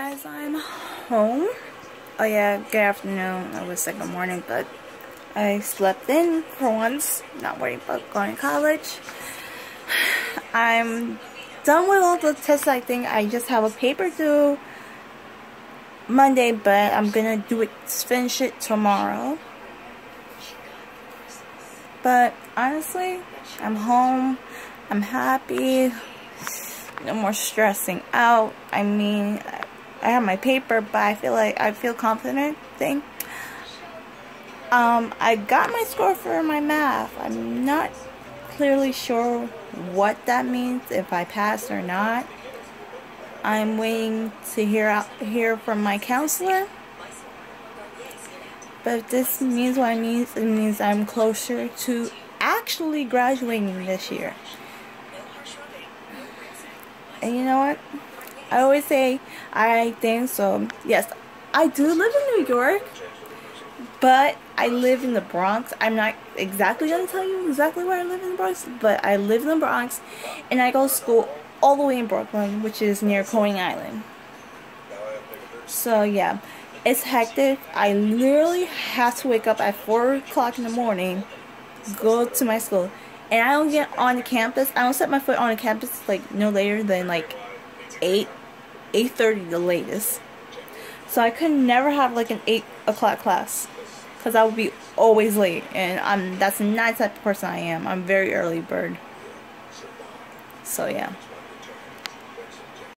As I'm home, oh yeah, good afternoon, I was like good morning, but I slept in for once, not worrying about going to college. I'm done with all the tests. I think, I just have a paper due Monday, but I'm gonna do it, finish it tomorrow. But honestly, I'm home, I'm happy, no more stressing out, I mean, I have my paper, but I feel like I feel confident thing. Um, I got my score for my math. I'm not clearly sure what that means, if I passed or not. I'm waiting to hear out, hear from my counselor. But if this means what it means, it means I'm closer to actually graduating this year. And you know what? I always say I think so. Yes, I do live in New York, but I live in the Bronx. I'm not exactly going to tell you exactly where I live in the Bronx, but I live in the Bronx, and I go to school all the way in Brooklyn, which is near Coney Island. So yeah, it's hectic. I literally have to wake up at 4 o'clock in the morning, go to my school, and I don't get on the campus. I don't set my foot on the campus like no later than like 8 8.30 the latest. So I could never have like an 8 o'clock class. Because I would be always late. And I'm that's not the type of person I am. I'm very early bird. So yeah.